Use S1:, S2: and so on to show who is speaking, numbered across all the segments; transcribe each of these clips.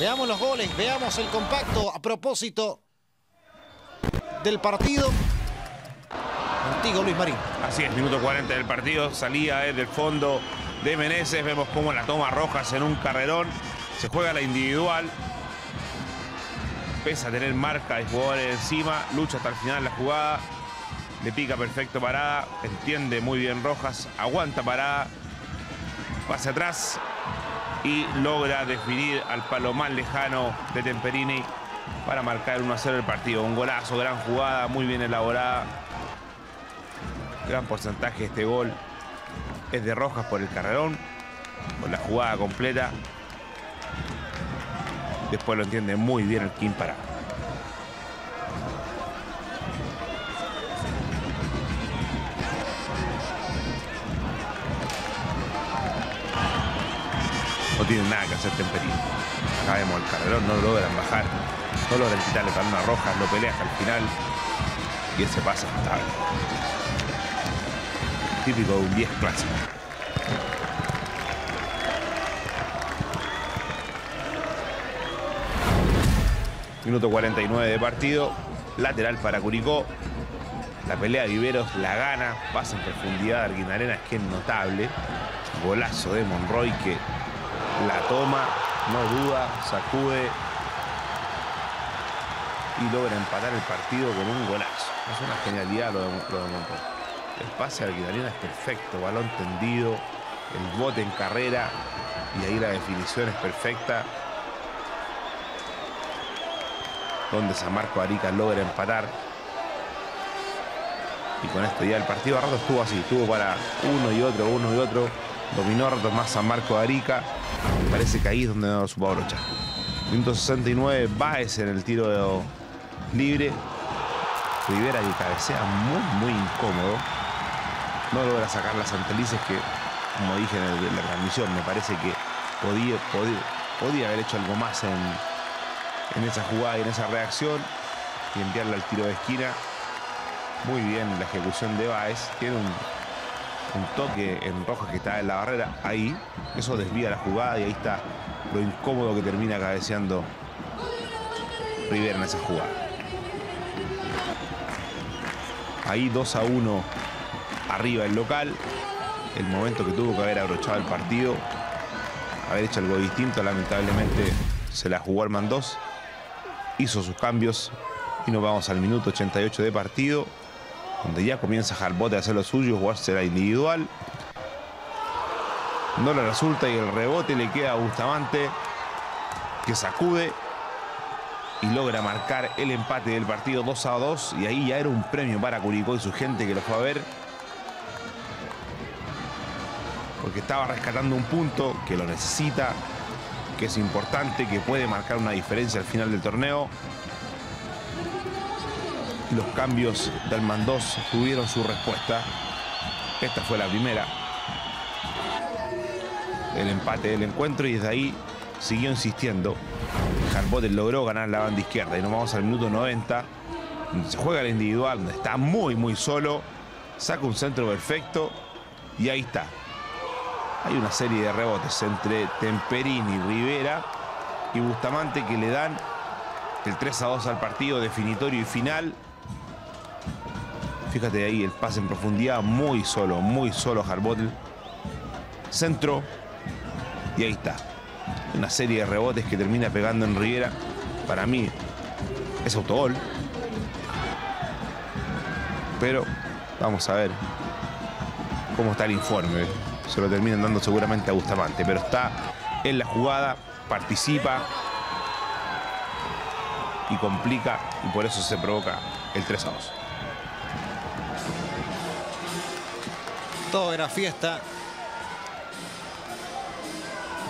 S1: Veamos los goles, veamos el compacto a propósito del partido. Contigo, Luis Marín.
S2: Así es, minuto 40 del partido, salía desde el fondo de Meneses, vemos cómo la toma Rojas en un carrerón, se juega la individual, pese a tener marca de jugadores encima, lucha hasta el final la jugada, le pica perfecto parada, entiende muy bien Rojas, aguanta parada, pasa atrás y logra definir al palo más lejano de Temperini para marcar 1 a 0 el partido. Un golazo, gran jugada, muy bien elaborada. Gran porcentaje este gol es de Rojas por el carrerón, con la jugada completa. Después lo entiende muy bien el Kim para. No tiene nada que hacer Temperini. Acá vemos el carrerón, no logran bajar. No logran quitarle una roja, lo pelea hasta el final. Y ese pasa notable. Típico de un 10 clásico. Minuto 49 de partido. Lateral para Curicó. La pelea de Viveros la gana. Pasa en profundidad Arguin Arenas, que es notable. Golazo de Monroy que la toma, no duda, sacude y logra empatar el partido con un golazo. Es una genialidad lo de, lo de Monroy. El pase a Arguin Arenas es perfecto, balón tendido, el bote en carrera y ahí la definición es perfecta. donde San Marco Arica logra empatar. Y con esto ya el partido a rato estuvo así, estuvo para uno y otro, uno y otro. Dominó a más San Marco Arica. Me parece que ahí es donde no lo supo abrochar. Minuto 69, Baez en el tiro libre. Rivera que cabecea muy, muy incómodo. No logra sacar las antelices que, como dije en la transmisión, me parece que podía, podía, podía haber hecho algo más en, en esa jugada y en esa reacción y enviarla al tiro de esquina. Muy bien la ejecución de Baez. Tiene un, un toque en Rojas que está en la barrera. Ahí, eso desvía la jugada y ahí está lo incómodo que termina cabeceando Rivera en esa jugada. Ahí 2 a 1 arriba el local. El momento que tuvo que haber abrochado el partido. Haber hecho algo distinto. Lamentablemente se la jugó Arman 2 hizo sus cambios y nos vamos al minuto 88 de partido, donde ya comienza Jarbote a hacer lo suyo, jugarse la individual. No le resulta y el rebote le queda a Bustamante, que sacude y logra marcar el empate del partido 2 a 2. Y ahí ya era un premio para Curicó y su gente que lo fue a ver. Porque estaba rescatando un punto que lo necesita que es importante, que puede marcar una diferencia al final del torneo. Los cambios del Mandós tuvieron su respuesta. Esta fue la primera. El empate del encuentro y desde ahí siguió insistiendo. Harbotel logró ganar la banda izquierda y nos vamos al minuto 90. Donde se juega el individual, donde está muy, muy solo. Saca un centro perfecto y ahí está. Hay una serie de rebotes entre Temperini, Rivera y Bustamante que le dan el 3 a 2 al partido definitorio y final. Fíjate ahí el pase en profundidad, muy solo, muy solo Harbotel. Centro y ahí está. Una serie de rebotes que termina pegando en Rivera. Para mí es autogol. Pero vamos a ver cómo está el informe se lo terminan dando seguramente a Bustamante, pero está en la jugada, participa y complica y por eso se provoca el 3 a 2.
S1: Todo era fiesta.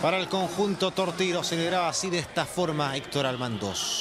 S1: Para el conjunto tortiro celebraba así de esta forma Héctor Almandós.